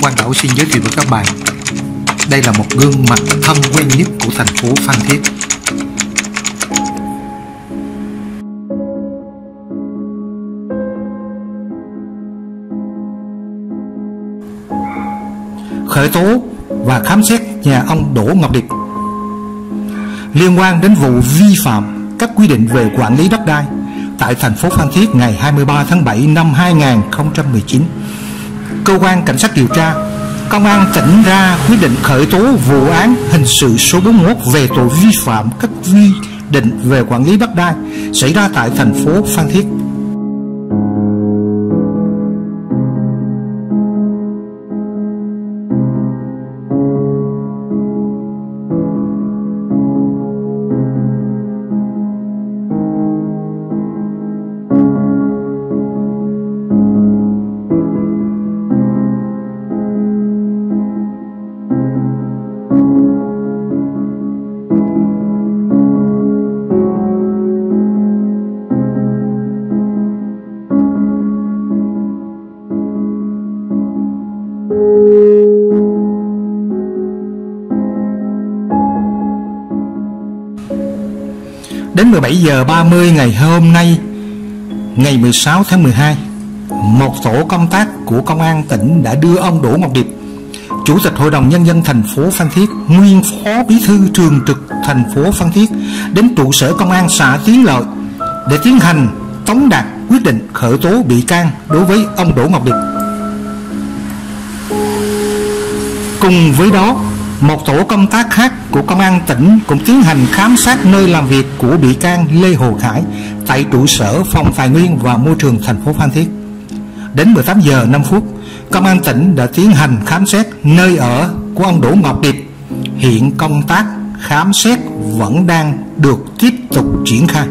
Quang Bảo xin giới thiệu với các bạn. Đây là một gương mặt thân quen nhất của thành phố Phan Thiết. Khởi tố và khám xét nhà ông Đỗ Ngọc Điệp. Liên quan đến vụ vi phạm các quy định về quản lý đất đai tại thành phố Phan Thiết ngày 23 tháng 7 năm 2019. Cơ quan cảnh sát điều tra, Công an tỉnh ra quyết định khởi tố vụ án hình sự số 41 về tội vi phạm các quy định về quản lý đất đai xảy ra tại thành phố Phan Thiết. Đến 17 giờ 30 ngày hôm nay, ngày 16 tháng 12, một tổ công tác của công an tỉnh đã đưa ông Đỗ Ngọc Điệp, Chủ tịch Hội đồng Nhân dân thành phố Phan Thiết, nguyên phó bí thư trường trực thành phố Phan Thiết đến trụ sở công an xã Tiến Lợi để tiến hành tống đạt quyết định khởi tố bị can đối với ông Đỗ Ngọc Điệp. Cùng với đó, một tổ công tác khác của công an tỉnh cũng tiến hành khám xét nơi làm việc của bị can Lê Hồ Khải tại trụ sở phòng tài nguyên và môi trường thành phố Phan Thiết. Đến 18 giờ 5 phút, công an tỉnh đã tiến hành khám xét nơi ở của ông Đỗ Ngọc Điệp. Hiện công tác khám xét vẫn đang được tiếp tục triển khai.